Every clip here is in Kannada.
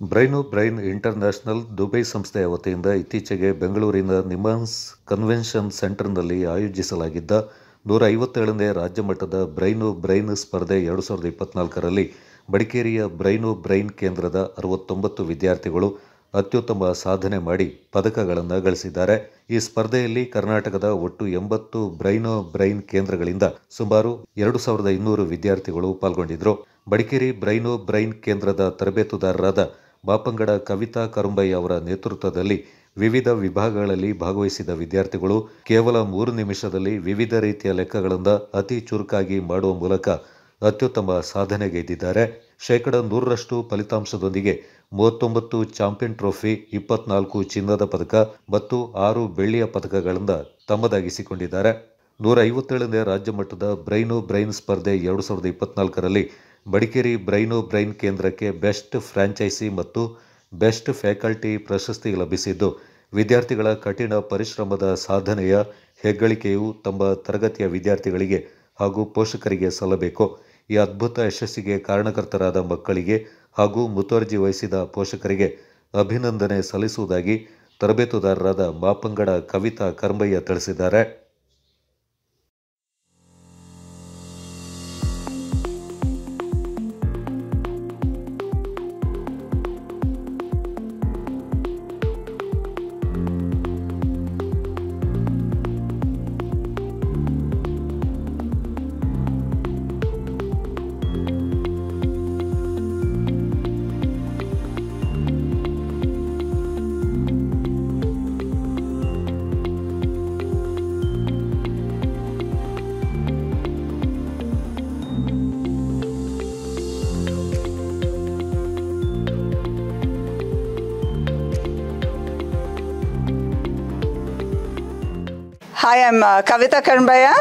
ಬ್ರೈನು ಬ್ರೈನ್ ಇಂಟರ್ನ್ಯಾಷನಲ್ ದುಬೈ ಸಂಸ್ಥೆಯ ವತಿಯಿಂದ ಇತ್ತೀಚೆಗೆ ಬೆಂಗಳೂರಿನ ನಿಮಾನ್ಸ್ ಕನ್ವೆನ್ಷನ್ ಸೆಂಟರ್ನಲ್ಲಿ ಆಯೋಜಿಸಲಾಗಿದ್ದ ನೂರ ಐವತ್ತೇಳನೇ ರಾಜ್ಯ ಮಟ್ಟದ ಬ್ರೈನು ಬ್ರೈನ್ ಸ್ಪರ್ಧೆ ಎರಡು ಸಾವಿರದ ಇಪ್ಪತ್ನಾಲ್ಕರಲ್ಲಿ ಬಡಿಕೇರಿಯ ಬ್ರೈನು ಬ್ರೈನ್ ಕೇಂದ್ರದ ಅರವತ್ತೊಂಬತ್ತು ವಿದ್ಯಾರ್ಥಿಗಳು ಅತ್ಯುತ್ತಮ ಸಾಧನೆ ಮಾಡಿ ಪದಕಗಳನ್ನು ಗಳಿಸಿದ್ದಾರೆ. ಈ ಸ್ಪರ್ಧೆಯಲ್ಲಿ ಕರ್ನಾಟಕದ ಒಟ್ಟು ಎಂಬತ್ತು ಬ್ರೈನೋ ಬ್ರೈನ್ ಕೇಂದ್ರಗಳಿಂದ ಸುಮಾರು ಎರಡು ಸಾವಿರದ ಇನ್ನೂರು ವಿದ್ಯಾರ್ಥಿಗಳು ಪಾಲ್ಗೊಂಡಿದ್ದರು. ಬಡಿಕೇರಿ ಬ್ರೈನೋ ಬ್ರೈನ್ ಕೇಂದ್ರದ ತರಬೇತುದಾರರಾದ ಬಾಪಂಗಡ ಕವಿತಾ ಕರುಂಬೈ ಅವರ ನೇತೃತ್ವದಲ್ಲಿ ವಿವಿಧ ವಿಭಾಗಗಳಲ್ಲಿ ಭಾಗವಹಿಸಿದ ವಿದ್ಯಾರ್ಥಿಗಳು ಕೇವಲ ಮೂರು ನಿಮಿಷದಲ್ಲಿ ವಿವಿಧ ರೀತಿಯ ಲೆಕ್ಕಗಳಿಂದ ಅತಿ ಚುರುಕಾಗಿ ಮಾಡುವ ಮೂಲಕ ಅತ್ಯುತ್ತಮ ಸಾಧನೆಗೈದಿದ್ದಾರೆ ಶೇಕಡ ನೂರರಷ್ಟು ಫಲಿತಾಂಶದೊಂದಿಗೆ ಮೂವತ್ತೊಂಬತ್ತು ಚಾಂಪಿಯನ್ ಟ್ರೋಫಿ, ಇಪ್ಪತ್ನಾಲ್ಕು ಚಿನ್ನದ ಪದಕ ಮತ್ತು ಆರು ಬೆಳ್ಳಿಯ ಪದಕಗಳಿಂದ ತಮ್ಮದಾಗಿಸಿಕೊಂಡಿದ್ದಾರೆ. ನೂರ ಐವತ್ತೇಳನೇ ರಾಜ್ಯ ಮಟ್ಟದ ಬ್ರೈನು ಬ್ರೈನ್ ಸ್ಪರ್ಧೆ ಎರಡು ಸಾವಿರದ ಇಪ್ಪತ್ನಾಲ್ಕರಲ್ಲಿ ಮಡಿಕೇರಿ ಬ್ರೈನೋ ಬ್ರೈನ್ ಕೇಂದ್ರಕ್ಕೆ ಬೆಸ್ಟ್ ಫ್ರಾಂಚೈಸಿ ಮತ್ತು ಬೆಸ್ಟ್ ಫ್ಯಾಕಲ್ಟಿ ಪ್ರಶಸ್ತಿ ಲಭಿಸಿದ್ದು. ವಿದ್ಯಾರ್ಥಿಗಳ ಕಠಿಣ ಪರಿಶ್ರಮದ ಸಾಧನೆಯ ಹೆಗ್ಗಳಿಕೆಯು ತಮ್ಮ ತರಗತಿಯ ವಿದ್ಯಾರ್ಥಿಗಳಿಗೆ ಹಾಗೂ ಪೋಷಕರಿಗೆ ಸಲ್ಲಬೇಕು. ಈ ಅದ್ಭುತ ಯಶಸ್ಸಿಗೆ ಕಾರಣಕರ್ತರಾದ ಮಕ್ಕಳಿಗೆ ಹಾಗೂ ಮುತುವರ್ಜಿ ವಹಿಸಿದ ಪೋಷಕರಿಗೆ ಅಭಿನಂದನೆ ಸಲ್ಲಿಸುವುದಾಗಿ ತರಬೇತುದಾರರಾದ ಮಾಪಂಗಡ ಕವಿತಾ ಕರ್ಮಯ್ಯ ತಿಳಿಸಿದ್ದಾರೆ. Hi, I'm uh, Kavita Karmbaya,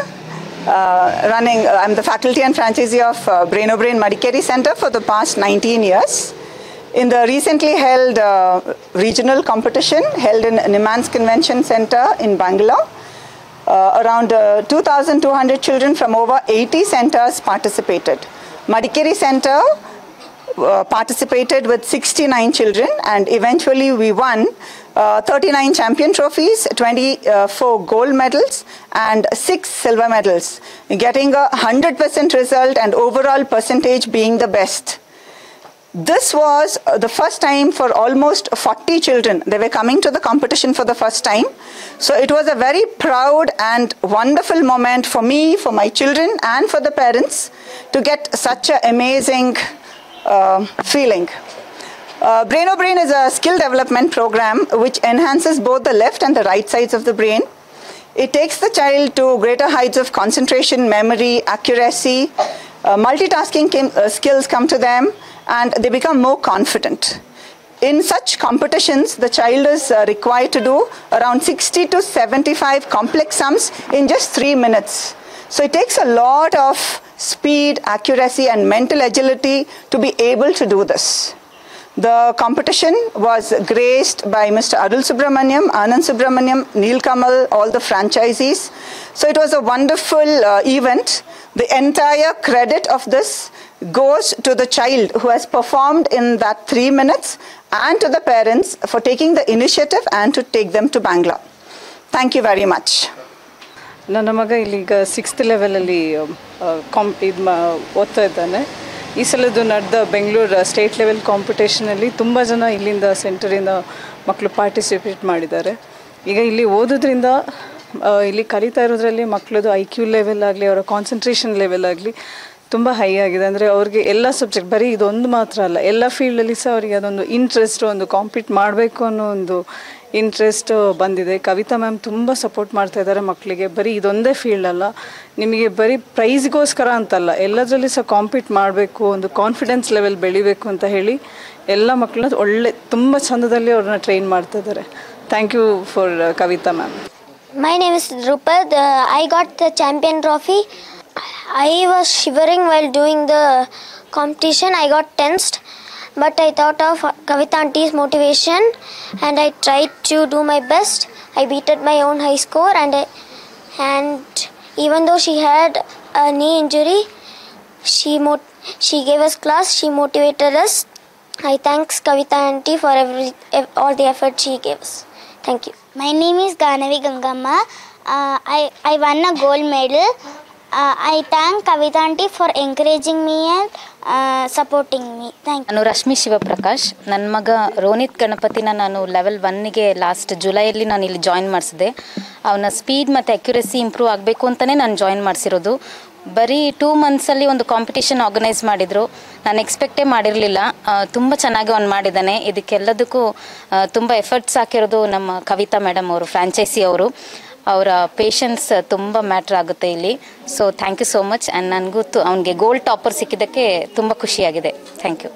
uh, running, uh, I'm the faculty and franchisee of uh, Braino Brain Madikeri Center for the past 19 years. In the recently held uh, regional competition held in Nimans Convention Center in Bangalore, uh, around uh, 2,200 children from over 80 centers participated. Madikeri Center uh, participated with 69 children and eventually we won uh, 39 champion trophies, 24 gold medals and 6 silver medals, getting a 100% result and overall percentage being the best. This was uh, the first time for almost 40 children. They were coming to the competition for the first time. So it was a very proud and wonderful moment for me, for my children, and for the parents to get such an amazing uh, feeling. Uh, Braino Brain is a skill development program which enhances both the left and the right sides of the brain. It takes the child to greater heights of concentration, memory, accuracy, uh, multitasking came, uh, skills come to them, and they become more confident. In such competitions, the child is uh, required to do around 60 to 75 complex sums in just three minutes. So it takes a lot of speed, accuracy, and mental agility to be able to do this. The competition was graced by Mr. Arul Subramaniam, Anand Subramaniam, Neil Kamal, all the franchisees. So it was a wonderful uh, event. The entire credit of this goes to the child who has performed in that three minutes and to the parents for taking the initiative and to take them to Bangalore. Thank you very much. ನನ್ನ ಮಗ ಇಲ್ಲಿಗ ಸಿಕ್ಸ್ತ್ ಲೆವೆಲಲ್ಲಿ ಕಾಂಪ್ ಇದು ಮಾ, ಓದ್ತಾ ಇದ್ದಾನೆ. ಈ ಸಲದ್ದು ನಡೆದ ಬೆಂಗಳೂರು ಸ್ಟೇಟ್ ಲೆವೆಲ್ ಕಾಂಪಿಟೇಷನಲ್ಲಿ ತುಂಬ ಜನ ಇಲ್ಲಿಂದ ಸೆಂಟರಿಂದ ಮಕ್ಕಳು ಪಾರ್ಟಿಸಿಪೇಟ್ ಮಾಡಿದ್ದಾರೆ. ಈಗ ಇಲ್ಲಿ ಓದೋದ್ರಿಂದ ಇಲ್ಲಿ ಕಲಿತಾ ಇರೋದ್ರಲ್ಲಿ ಮಕ್ಕಳದು ಐ ಕ್ಯೂ ಲೆವೆಲ್ ಆಗಲಿ, ಅವರ ಕಾನ್ಸಂಟ್ರೇಷನ್ ಲೆವೆಲ್ ಆಗಲಿ ತುಂಬ ಹೈ ಆಗಿದೆ. ಅಂದರೆ ಅವ್ರಿಗೆ ಎಲ್ಲ ಸಬ್ಜೆಕ್ಟ್ ಬರೀ ಇದೊಂದು ಮಾತ್ರ ಅಲ್ಲ, ಎಲ್ಲ ಫೀಲ್ಡಲ್ಲಿ ಸಹ ಅವರಿಗೆ ಅದೊಂದು ಇಂಟ್ರೆಸ್ಟ್ ಒಂದು ಕಾಂಪೀಟ್ ಮಾಡಬೇಕು ಅನ್ನೋ ಒಂದು ಇಂಟ್ರೆಸ್ಟ್ ಬಂದಿದೆ. ಕವಿತಾ ಮ್ಯಾಮ್ ತುಂಬ ಸಪೋರ್ಟ್ ಮಾಡ್ತಾ ಇದ್ದಾರೆ ಮಕ್ಕಳಿಗೆ ಬರೀ ಇದೊಂದೇ ಫೀಲ್ಡ್ ಅಲ್ಲ, ನಿಮಗೆ ಬರೀ ಪ್ರೈಸ್ಗೋಸ್ಕರ ಅಂತಲ್ಲ, ಎಲ್ಲದರಲ್ಲಿ ಸಹ ಕಾಂಪೀಟ್ ಮಾಡಬೇಕು, ಒಂದು ಕಾನ್ಫಿಡೆನ್ಸ್ ಲೆವೆಲ್ ಬೆಳಿಬೇಕು ಅಂತ ಹೇಳಿ ಎಲ್ಲ ಮಕ್ಕಳನ್ನ ಒಳ್ಳೆ, ತುಂಬ ಚಂದದಲ್ಲಿ ಅವ್ರನ್ನ ಟ್ರೈನ್ ಮಾಡ್ತಾ ಇದ್ದಾರೆ. Thank you for Kavita ma'am my name is Drupad. I got the champion trophy. I was shivering while doing the competition. I got tensed, but I thought of Kavita auntie's motivation and I tried to do my best. I beat at my own high score and I, and even though she had a knee injury, she she gave us class. She motivated us I thanks Kavita auntie for every all the effort she gave us. Thank you. My name is Ganavi Gangamma. Uh, I, I won a gold medal. Uh, thank Kavita aunty for encouraging me and supporting me thank. ನಾನು ರಶ್ಮಿ ಶಿವಪ್ರಕಾಶ್. ನನ್ನ ಮಗ ರೋನಿತ್ ಗಣಪತಿನ ನಾನು ಲೆವೆಲ್ ಒನ್ಗೆ ಲಾಸ್ಟ್ ಜುಲೈಯಲ್ಲಿ ನಾನು ಇಲ್ಲಿ ಜಾಯಿನ್ ಮಾಡಿಸಿದೆ ಅವನ ಸ್ಪೀಡ್ ಮತ್ತು ಅಕ್ಯುರೆಸಿ ಇಂಪ್ರೂವ್ ಆಗಬೇಕು ಅಂತಲೇ ನಾನು ಜಾಯಿನ್ ಮಾಡಿಸಿರೋದು. ಬರೀ ಟೂ ಮಂತ್ಸಲ್ಲಿ ಒಂದು ಕಾಂಪಿಟೇಷನ್ ಆರ್ಗನೈಸ್ ಮಾಡಿದರು. ನಾನು ಎಕ್ಸ್ಪೆಕ್ಟೇ ಮಾಡಿರಲಿಲ್ಲ. ತುಂಬ ಚೆನ್ನಾಗಿ ಅವ್ನು ಮಾಡಿದ್ದಾನೆ ಇದಕ್ಕೆಲ್ಲದಕ್ಕೂ ತುಂಬ ಎಫರ್ಟ್ಸ್ ಹಾಕಿರೋದು ನಮ್ಮ ಕವಿತಾ ಮೇಡಮ್ ಅವರು ಫ್ರಾಂಚೈಸಿ ಅವರು. ಅವರ ಪೇಷನ್ಸ್ ತುಂಬ ಮ್ಯಾಟ್ರ್ ಆಗುತ್ತೆ ಇಲ್ಲಿ. So thank you so much and ನನಗೂ ತು ಅವನಿಗೆ ಗೋಲ್ಡ್ ಟಾಪರ್ ಸಿಕ್ಕಿದ್ದಕ್ಕೆ ತುಂಬ ಖುಷಿಯಾಗಿದೆ. Thank you